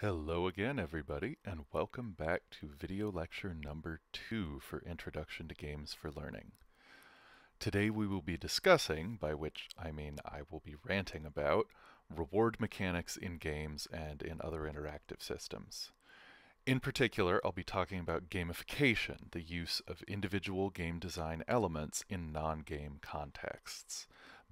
Hello again everybody and welcome back to video lecture number two for Introduction to Games for Learning. Today we will be discussing, by which I mean I will be ranting about, reward mechanics in games and in other interactive systems. In particular, I'll be talking about gamification, the use of individual game design elements in non-game contexts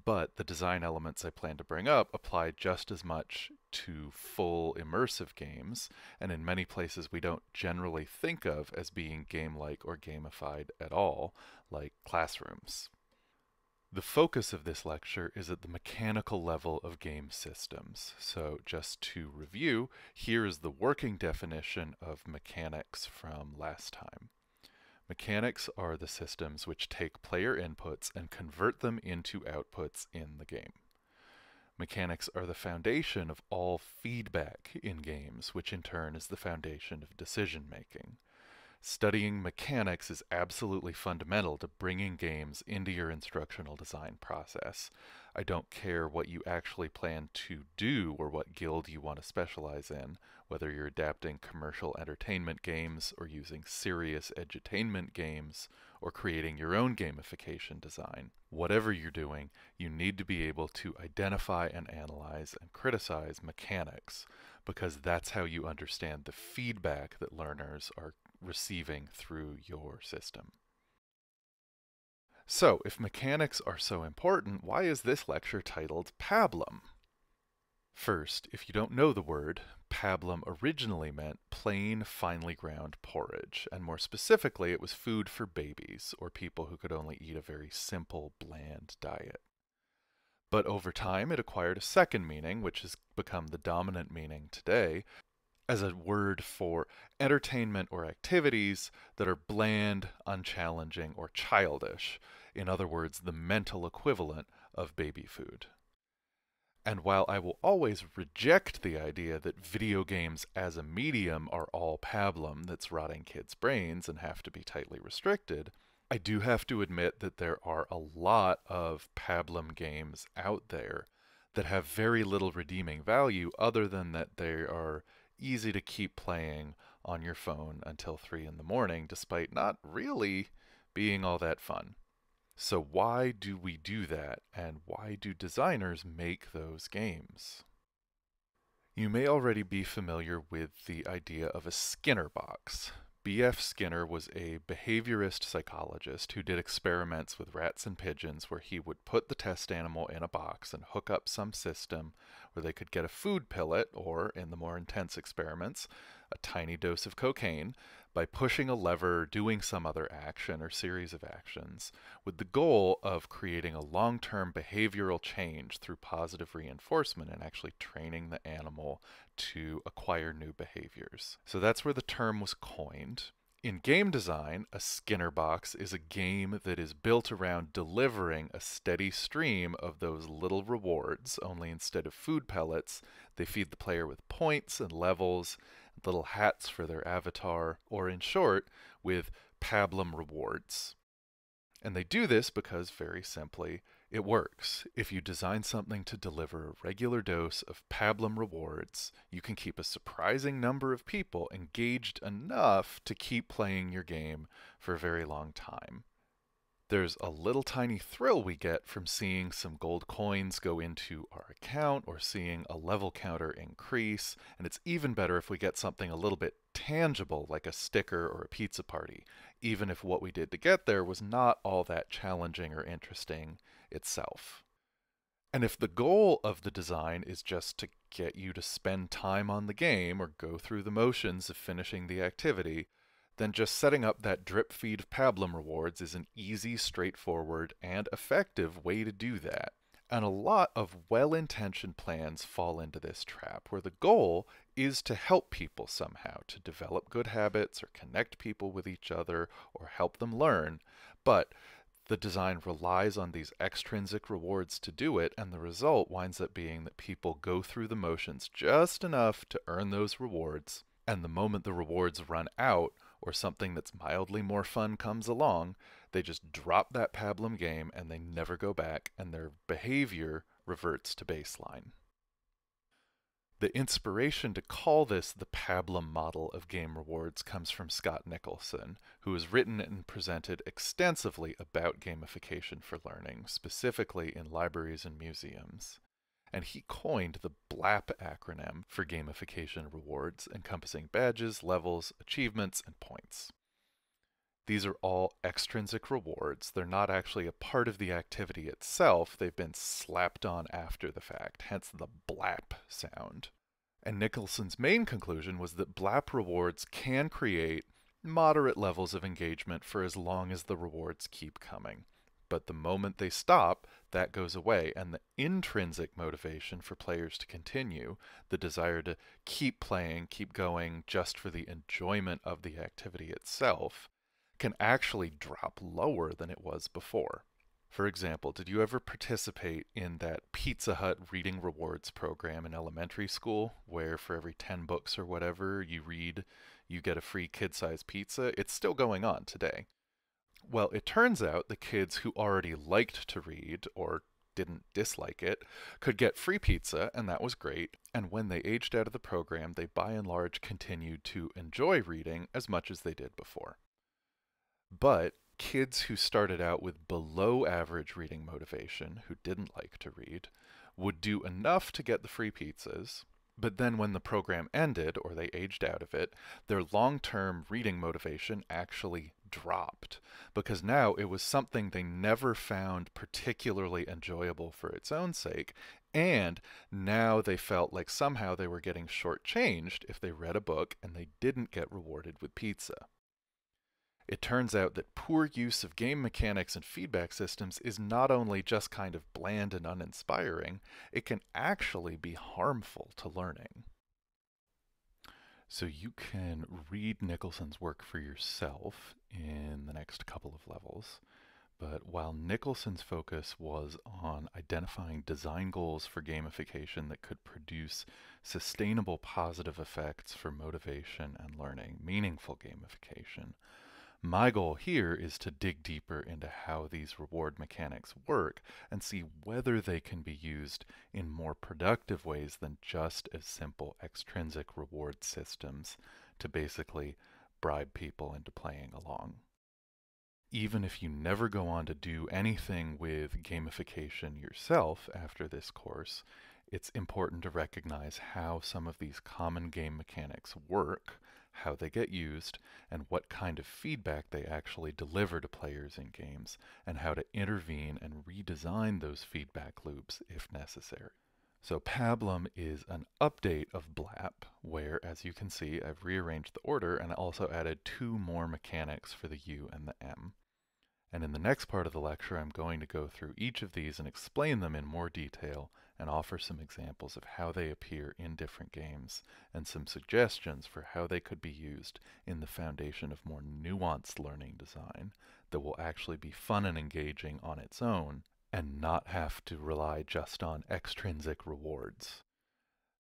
but the design elements I plan to bring up apply just as much to full immersive games, and in many places we don't generally think of as being game-like or gamified at all, like classrooms. The focus of this lecture is at the mechanical level of game systems. So just to review, here is the working definition of mechanics from last time. Mechanics are the systems which take player inputs and convert them into outputs in the game. Mechanics are the foundation of all feedback in games, which in turn is the foundation of decision making. Studying mechanics is absolutely fundamental to bringing games into your instructional design process. I don't care what you actually plan to do or what guild you want to specialize in, whether you're adapting commercial entertainment games or using serious edutainment games or creating your own gamification design. Whatever you're doing, you need to be able to identify and analyze and criticize mechanics because that's how you understand the feedback that learners are receiving through your system. So, if mechanics are so important, why is this lecture titled Pablum? First, if you don't know the word, pablum originally meant plain, finely ground porridge, and more specifically, it was food for babies, or people who could only eat a very simple, bland diet. But over time, it acquired a second meaning, which has become the dominant meaning today, as a word for entertainment or activities that are bland, unchallenging, or childish. In other words, the mental equivalent of baby food. And while I will always reject the idea that video games as a medium are all pablum that's rotting kids' brains and have to be tightly restricted, I do have to admit that there are a lot of pablum games out there that have very little redeeming value other than that they are easy to keep playing on your phone until 3 in the morning, despite not really being all that fun. So, why do we do that, and why do designers make those games? You may already be familiar with the idea of a Skinner box. B.F. Skinner was a behaviorist psychologist who did experiments with rats and pigeons where he would put the test animal in a box and hook up some system where they could get a food pellet, or in the more intense experiments, a tiny dose of cocaine, by pushing a lever, doing some other action or series of actions, with the goal of creating a long term behavioral change through positive reinforcement and actually training the animal to acquire new behaviors. So that's where the term was coined. In game design, a Skinner box is a game that is built around delivering a steady stream of those little rewards, only instead of food pellets, they feed the player with points and levels, little hats for their avatar, or in short, with pablum rewards. And they do this because, very simply, it works. If you design something to deliver a regular dose of pablum rewards, you can keep a surprising number of people engaged enough to keep playing your game for a very long time. There's a little tiny thrill we get from seeing some gold coins go into our account or seeing a level counter increase, and it's even better if we get something a little bit tangible like a sticker or a pizza party, even if what we did to get there was not all that challenging or interesting itself. And if the goal of the design is just to get you to spend time on the game or go through the motions of finishing the activity, then just setting up that drip feed Pablum rewards is an easy, straightforward, and effective way to do that. And a lot of well intentioned plans fall into this trap, where the goal is to help people somehow, to develop good habits or connect people with each other or help them learn. But the design relies on these extrinsic rewards to do it, and the result winds up being that people go through the motions just enough to earn those rewards, and the moment the rewards run out, or something that's mildly more fun comes along, they just drop that pablum game and they never go back, and their behavior reverts to baseline. The inspiration to call this the Pablum model of game rewards comes from Scott Nicholson, who has written and presented extensively about gamification for learning, specifically in libraries and museums. And he coined the BLAP acronym for gamification rewards, encompassing badges, levels, achievements, and points. These are all extrinsic rewards. They're not actually a part of the activity itself. They've been slapped on after the fact, hence the blap sound. And Nicholson's main conclusion was that blap rewards can create moderate levels of engagement for as long as the rewards keep coming. But the moment they stop, that goes away, and the intrinsic motivation for players to continue, the desire to keep playing, keep going just for the enjoyment of the activity itself, can actually drop lower than it was before. For example, did you ever participate in that Pizza Hut reading rewards program in elementary school where for every 10 books or whatever you read, you get a free kid sized pizza? It's still going on today. Well, it turns out the kids who already liked to read or didn't dislike it could get free pizza, and that was great. And when they aged out of the program, they by and large continued to enjoy reading as much as they did before. But kids who started out with below average reading motivation, who didn't like to read, would do enough to get the free pizzas, but then when the program ended, or they aged out of it, their long term reading motivation actually dropped because now it was something they never found particularly enjoyable for its own sake. And now they felt like somehow they were getting shortchanged if they read a book and they didn't get rewarded with pizza. It turns out that poor use of game mechanics and feedback systems is not only just kind of bland and uninspiring, it can actually be harmful to learning. So you can read Nicholson's work for yourself in the next couple of levels. But while Nicholson's focus was on identifying design goals for gamification that could produce sustainable positive effects for motivation and learning, meaningful gamification, my goal here is to dig deeper into how these reward mechanics work and see whether they can be used in more productive ways than just as simple extrinsic reward systems to basically bribe people into playing along. Even if you never go on to do anything with gamification yourself after this course, it's important to recognize how some of these common game mechanics work how they get used, and what kind of feedback they actually deliver to players in games, and how to intervene and redesign those feedback loops if necessary. So Pablum is an update of BLAP, where, as you can see, I've rearranged the order and also added two more mechanics for the U and the M. And in the next part of the lecture, I'm going to go through each of these and explain them in more detail and offer some examples of how they appear in different games and some suggestions for how they could be used in the foundation of more nuanced learning design that will actually be fun and engaging on its own and not have to rely just on extrinsic rewards.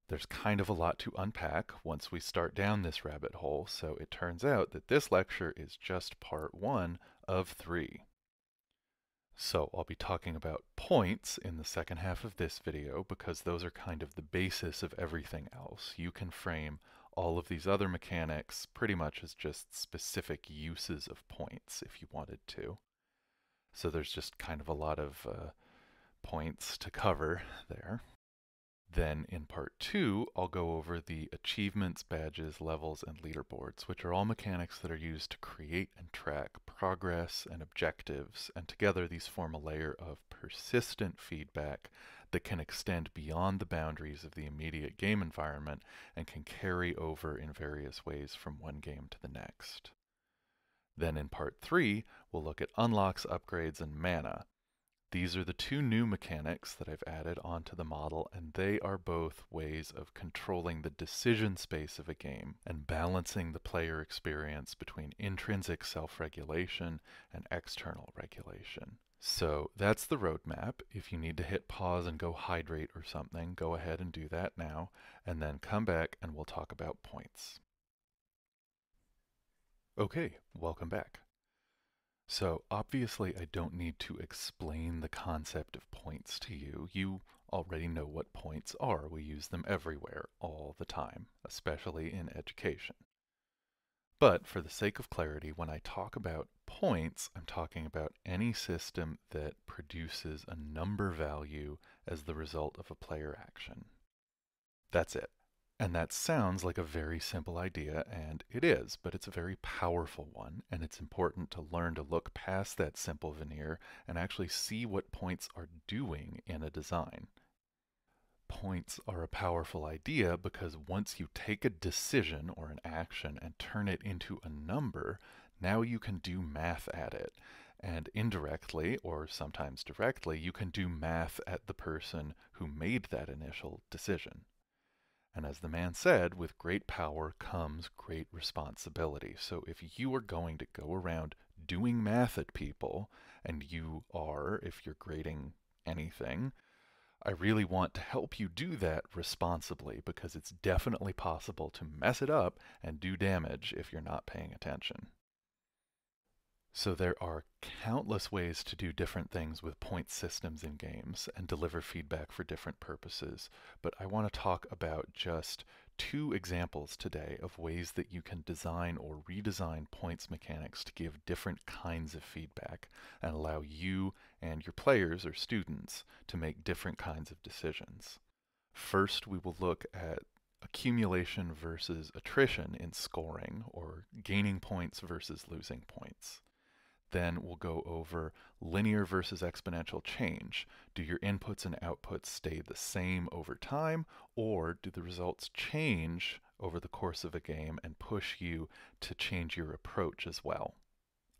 There's kind of a lot to unpack once we start down this rabbit hole, so it turns out that this lecture is just part one of three. So I'll be talking about points in the second half of this video because those are kind of the basis of everything else. You can frame all of these other mechanics pretty much as just specific uses of points if you wanted to. So there's just kind of a lot of uh, points to cover there. Then in part two, I'll go over the achievements, badges, levels, and leaderboards, which are all mechanics that are used to create and track progress and objectives, and together these form a layer of persistent feedback that can extend beyond the boundaries of the immediate game environment and can carry over in various ways from one game to the next. Then in part three, we'll look at unlocks, upgrades, and mana, these are the two new mechanics that I've added onto the model, and they are both ways of controlling the decision space of a game and balancing the player experience between intrinsic self-regulation and external regulation. So that's the roadmap. If you need to hit pause and go hydrate or something, go ahead and do that now, and then come back and we'll talk about points. Okay, welcome back. So obviously I don't need to explain the concept of points to you. You already know what points are. We use them everywhere, all the time, especially in education. But for the sake of clarity, when I talk about points, I'm talking about any system that produces a number value as the result of a player action. That's it. And that sounds like a very simple idea, and it is, but it's a very powerful one, and it's important to learn to look past that simple veneer and actually see what points are doing in a design. Points are a powerful idea because once you take a decision or an action and turn it into a number, now you can do math at it. And indirectly, or sometimes directly, you can do math at the person who made that initial decision. And as the man said, with great power comes great responsibility. So if you are going to go around doing math at people, and you are, if you're grading anything, I really want to help you do that responsibly because it's definitely possible to mess it up and do damage if you're not paying attention. So there are countless ways to do different things with point systems in games and deliver feedback for different purposes, but I want to talk about just two examples today of ways that you can design or redesign points mechanics to give different kinds of feedback and allow you and your players or students to make different kinds of decisions. First, we will look at accumulation versus attrition in scoring, or gaining points versus losing points. Then we'll go over linear versus exponential change. Do your inputs and outputs stay the same over time, or do the results change over the course of a game and push you to change your approach as well?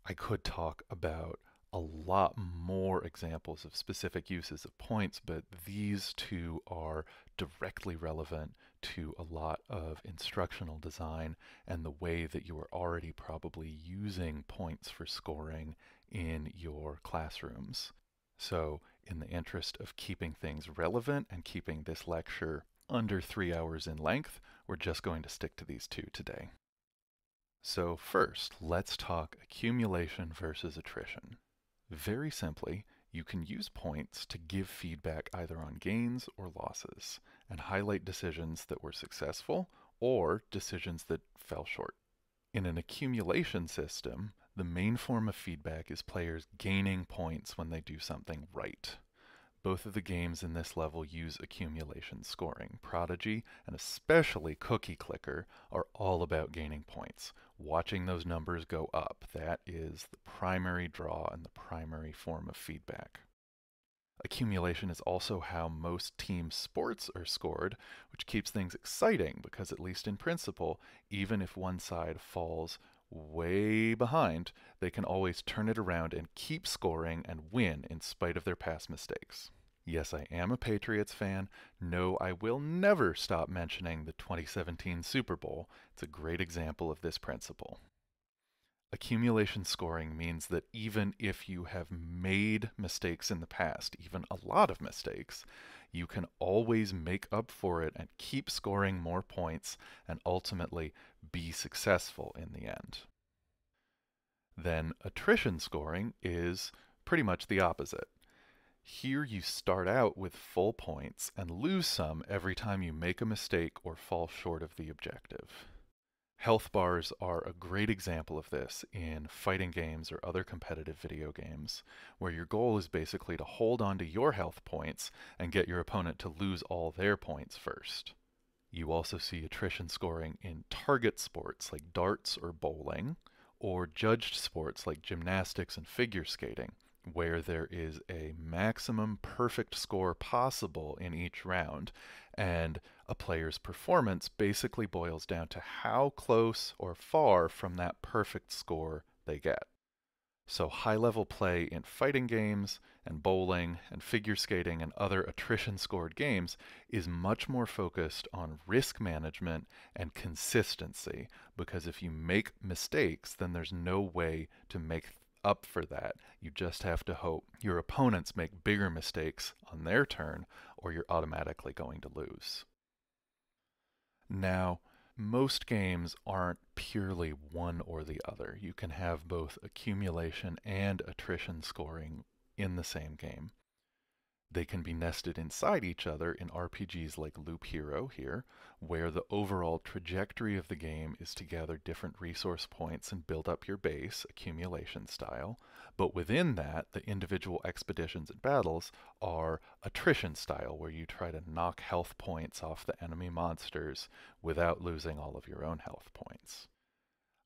I could talk about a lot more examples of specific uses of points, but these two are directly relevant to a lot of instructional design and the way that you are already probably using points for scoring in your classrooms. So in the interest of keeping things relevant and keeping this lecture under three hours in length, we're just going to stick to these two today. So first, let's talk accumulation versus attrition. Very simply, you can use points to give feedback either on gains or losses, and highlight decisions that were successful or decisions that fell short. In an accumulation system, the main form of feedback is players gaining points when they do something right. Both of the games in this level use accumulation scoring. Prodigy, and especially Cookie Clicker, are all about gaining points. Watching those numbers go up, that is the primary draw and the primary form of feedback. Accumulation is also how most team sports are scored, which keeps things exciting because, at least in principle, even if one side falls way behind, they can always turn it around and keep scoring and win in spite of their past mistakes. Yes, I am a Patriots fan. No, I will never stop mentioning the 2017 Super Bowl. It's a great example of this principle. Accumulation scoring means that even if you have made mistakes in the past, even a lot of mistakes, you can always make up for it and keep scoring more points and ultimately be successful in the end. Then attrition scoring is pretty much the opposite. Here you start out with full points and lose some every time you make a mistake or fall short of the objective. Health bars are a great example of this in fighting games or other competitive video games, where your goal is basically to hold on to your health points and get your opponent to lose all their points first. You also see attrition scoring in target sports like darts or bowling, or judged sports like gymnastics and figure skating, where there is a maximum perfect score possible in each round, and a player's performance basically boils down to how close or far from that perfect score they get. So, high level play in fighting games and bowling and figure skating and other attrition scored games is much more focused on risk management and consistency because if you make mistakes, then there's no way to make up for that. You just have to hope your opponents make bigger mistakes on their turn or you're automatically going to lose. Now, most games aren't purely one or the other. You can have both accumulation and attrition scoring in the same game. They can be nested inside each other in RPGs like Loop Hero here, where the overall trajectory of the game is to gather different resource points and build up your base, accumulation style. But within that, the individual expeditions and battles are attrition style, where you try to knock health points off the enemy monsters without losing all of your own health points.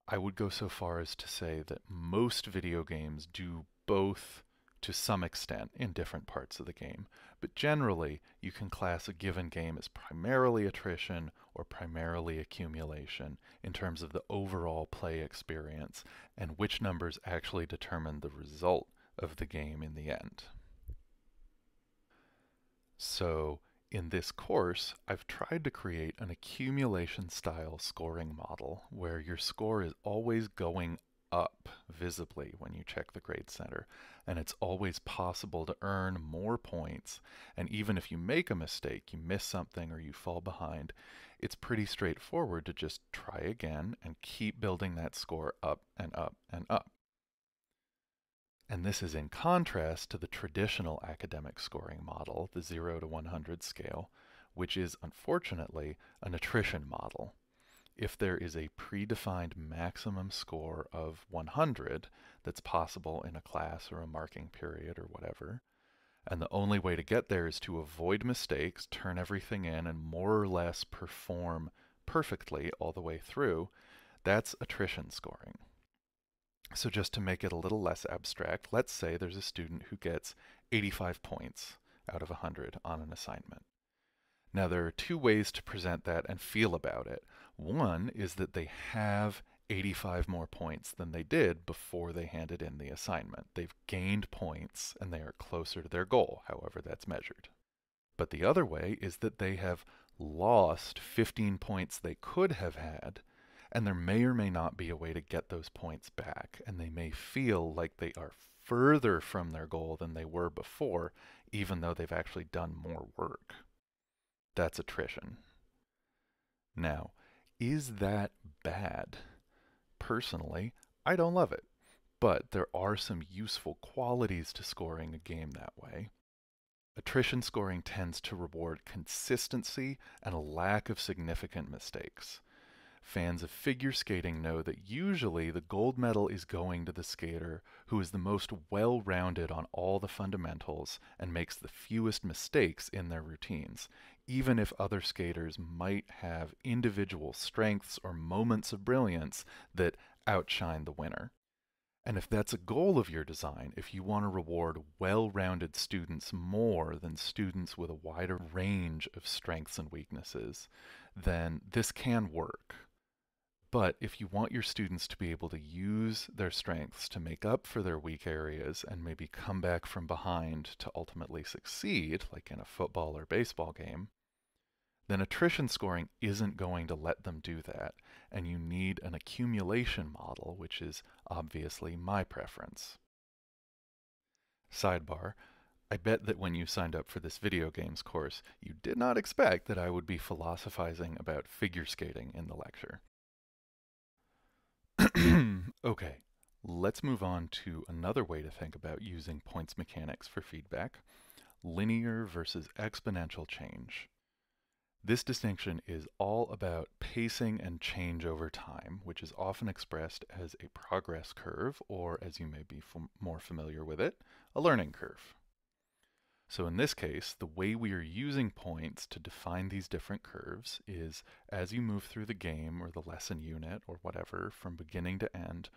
I would go so far as to say that most video games do both to some extent in different parts of the game, but generally you can class a given game as primarily attrition or primarily accumulation in terms of the overall play experience and which numbers actually determine the result of the game in the end. So in this course, I've tried to create an accumulation style scoring model where your score is always going up visibly when you check the grade center. And it's always possible to earn more points. And even if you make a mistake you miss something or you fall behind it's pretty straightforward to just try again and keep building that score up and up and up. And this is in contrast to the traditional academic scoring model the 0 to 100 scale which is unfortunately an attrition model if there is a predefined maximum score of 100 that's possible in a class or a marking period or whatever, and the only way to get there is to avoid mistakes, turn everything in, and more or less perform perfectly all the way through, that's attrition scoring. So just to make it a little less abstract, let's say there's a student who gets 85 points out of 100 on an assignment. Now there are two ways to present that and feel about it. One is that they have 85 more points than they did before they handed in the assignment. They've gained points and they are closer to their goal, however that's measured. But the other way is that they have lost 15 points they could have had, and there may or may not be a way to get those points back, and they may feel like they are further from their goal than they were before, even though they've actually done more work. That's attrition. Now, is that bad? Personally, I don't love it, but there are some useful qualities to scoring a game that way. Attrition scoring tends to reward consistency and a lack of significant mistakes. Fans of figure skating know that usually the gold medal is going to the skater who is the most well rounded on all the fundamentals and makes the fewest mistakes in their routines, even if other skaters might have individual strengths or moments of brilliance that outshine the winner. And if that's a goal of your design, if you want to reward well-rounded students more than students with a wider range of strengths and weaknesses, then this can work. But if you want your students to be able to use their strengths to make up for their weak areas and maybe come back from behind to ultimately succeed, like in a football or baseball game, then attrition scoring isn't going to let them do that, and you need an accumulation model, which is obviously my preference. Sidebar, I bet that when you signed up for this video games course, you did not expect that I would be philosophizing about figure skating in the lecture. okay, let's move on to another way to think about using points mechanics for feedback, linear versus exponential change. This distinction is all about pacing and change over time, which is often expressed as a progress curve, or as you may be more familiar with it, a learning curve. So in this case, the way we are using points to define these different curves is as you move through the game or the lesson unit or whatever from beginning to end,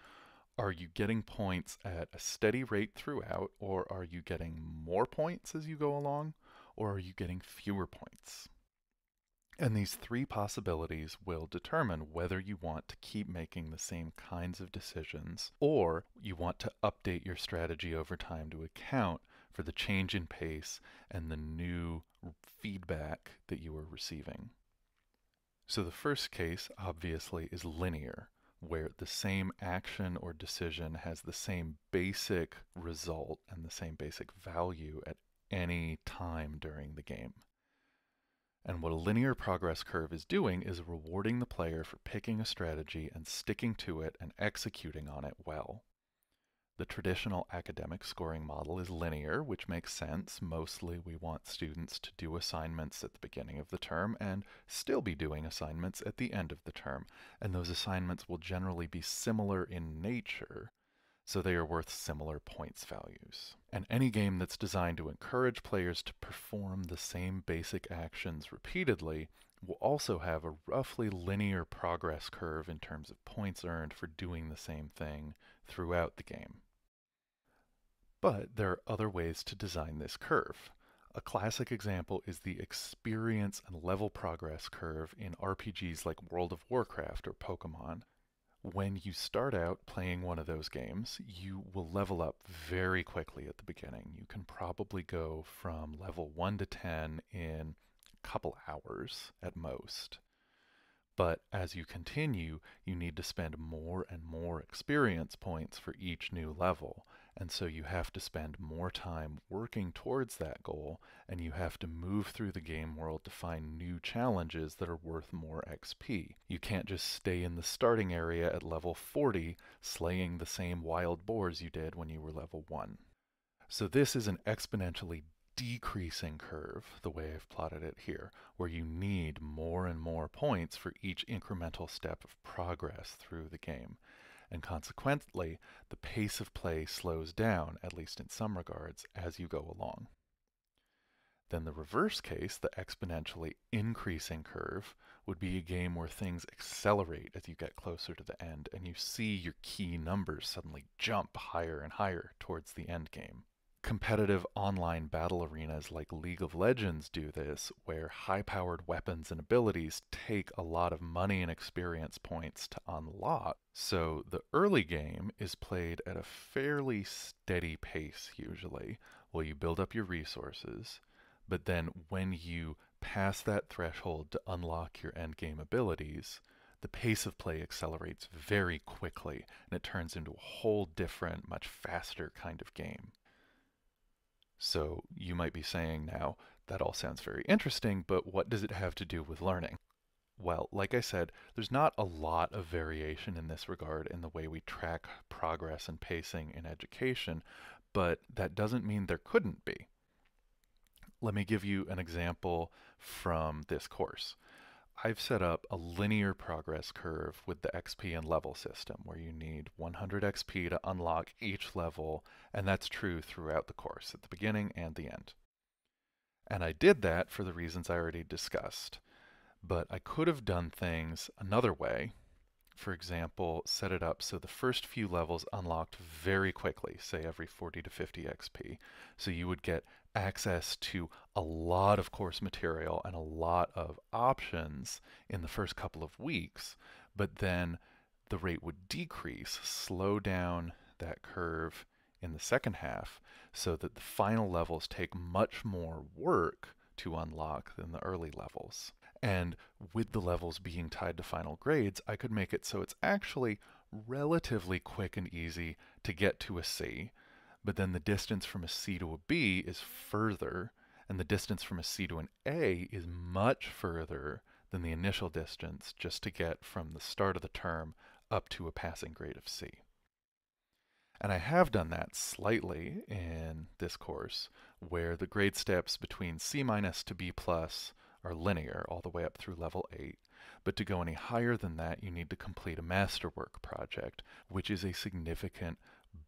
are you getting points at a steady rate throughout or are you getting more points as you go along or are you getting fewer points? And these three possibilities will determine whether you want to keep making the same kinds of decisions or you want to update your strategy over time to account for the change in pace and the new feedback that you are receiving. So the first case, obviously, is linear, where the same action or decision has the same basic result and the same basic value at any time during the game. And what a linear progress curve is doing is rewarding the player for picking a strategy and sticking to it and executing on it well. The traditional academic scoring model is linear, which makes sense. Mostly we want students to do assignments at the beginning of the term and still be doing assignments at the end of the term. And those assignments will generally be similar in nature, so they are worth similar points values. And any game that's designed to encourage players to perform the same basic actions repeatedly will also have a roughly linear progress curve in terms of points earned for doing the same thing throughout the game. But there are other ways to design this curve. A classic example is the experience and level progress curve in RPGs like World of Warcraft or Pokemon. When you start out playing one of those games, you will level up very quickly at the beginning. You can probably go from level 1 to 10 in a couple hours at most. But as you continue, you need to spend more and more experience points for each new level, and so you have to spend more time working towards that goal, and you have to move through the game world to find new challenges that are worth more XP. You can't just stay in the starting area at level 40, slaying the same wild boars you did when you were level 1. So this is an exponentially decreasing curve, the way I've plotted it here, where you need more and more points for each incremental step of progress through the game and consequently, the pace of play slows down, at least in some regards, as you go along. Then the reverse case, the exponentially increasing curve, would be a game where things accelerate as you get closer to the end and you see your key numbers suddenly jump higher and higher towards the end game. Competitive online battle arenas like League of Legends do this, where high powered weapons and abilities take a lot of money and experience points to unlock. So the early game is played at a fairly steady pace, usually, while you build up your resources. But then when you pass that threshold to unlock your endgame abilities, the pace of play accelerates very quickly and it turns into a whole different, much faster kind of game. So you might be saying now, that all sounds very interesting, but what does it have to do with learning? Well, like I said, there's not a lot of variation in this regard in the way we track progress and pacing in education, but that doesn't mean there couldn't be. Let me give you an example from this course. I've set up a linear progress curve with the XP and level system where you need 100 XP to unlock each level, and that's true throughout the course, at the beginning and the end. And I did that for the reasons I already discussed. But I could have done things another way. For example, set it up so the first few levels unlocked very quickly, say every 40 to 50 XP. So you would get access to a lot of course material and a lot of options in the first couple of weeks, but then the rate would decrease, slow down that curve in the second half so that the final levels take much more work to unlock than the early levels. And with the levels being tied to final grades, I could make it so it's actually relatively quick and easy to get to a C but then the distance from a C to a B is further, and the distance from a C to an A is much further than the initial distance just to get from the start of the term up to a passing grade of C. And I have done that slightly in this course, where the grade steps between C minus to B plus are linear all the way up through level 8. But to go any higher than that, you need to complete a masterwork project, which is a significant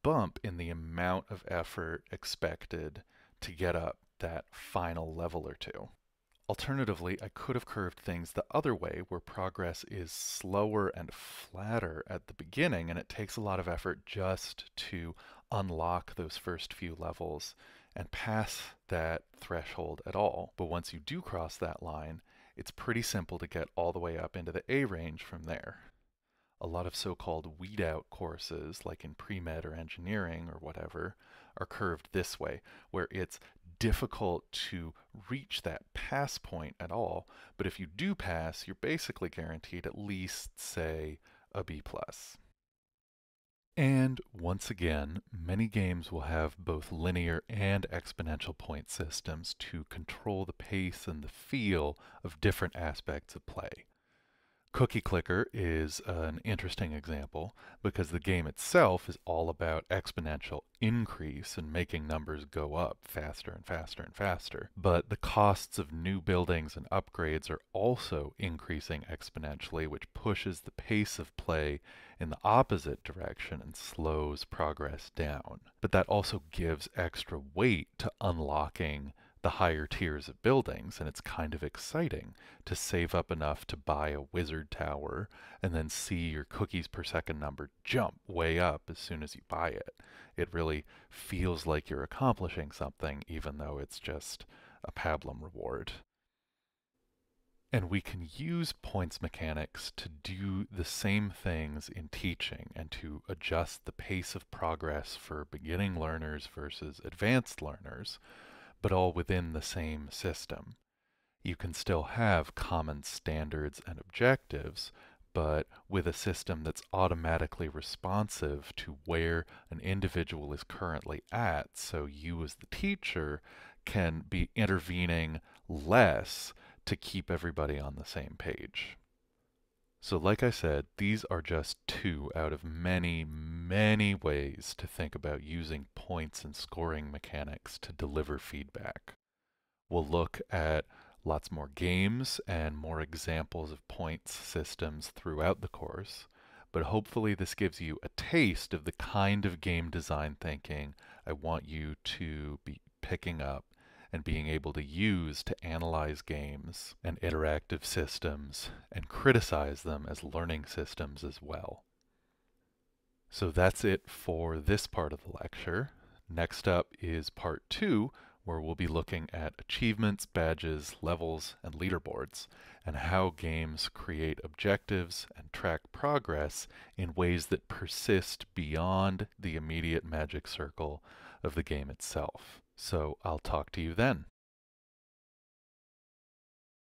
bump in the amount of effort expected to get up that final level or two. Alternatively, I could have curved things the other way where progress is slower and flatter at the beginning and it takes a lot of effort just to unlock those first few levels and pass that threshold at all. But once you do cross that line, it's pretty simple to get all the way up into the A range from there a lot of so-called weed out courses, like in pre-med or engineering or whatever, are curved this way, where it's difficult to reach that pass point at all. But if you do pass, you're basically guaranteed at least, say, a B. B+. And once again, many games will have both linear and exponential point systems to control the pace and the feel of different aspects of play. Cookie Clicker is an interesting example because the game itself is all about exponential increase and making numbers go up faster and faster and faster. But the costs of new buildings and upgrades are also increasing exponentially, which pushes the pace of play in the opposite direction and slows progress down. But that also gives extra weight to unlocking the higher tiers of buildings, and it's kind of exciting to save up enough to buy a wizard tower and then see your cookies per second number jump way up as soon as you buy it. It really feels like you're accomplishing something, even though it's just a Pablum reward. And we can use points mechanics to do the same things in teaching and to adjust the pace of progress for beginning learners versus advanced learners but all within the same system. You can still have common standards and objectives, but with a system that's automatically responsive to where an individual is currently at, so you as the teacher can be intervening less to keep everybody on the same page. So like I said, these are just two out of many, many ways to think about using points and scoring mechanics to deliver feedback. We'll look at lots more games and more examples of points systems throughout the course, but hopefully this gives you a taste of the kind of game design thinking I want you to be picking up and being able to use to analyze games and interactive systems and criticize them as learning systems as well. So that's it for this part of the lecture. Next up is part two, where we'll be looking at achievements, badges, levels, and leaderboards, and how games create objectives and track progress in ways that persist beyond the immediate magic circle of the game itself. So I'll talk to you then.